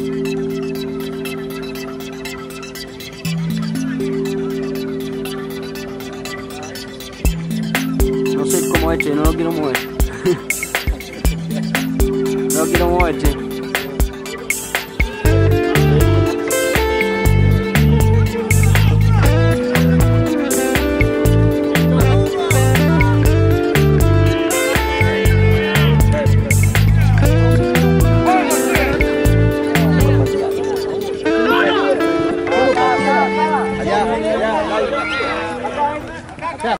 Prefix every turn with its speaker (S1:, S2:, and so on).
S1: No sé cómo este, no lo quiero mover. no lo quiero mover, che. Vai, vai, vai.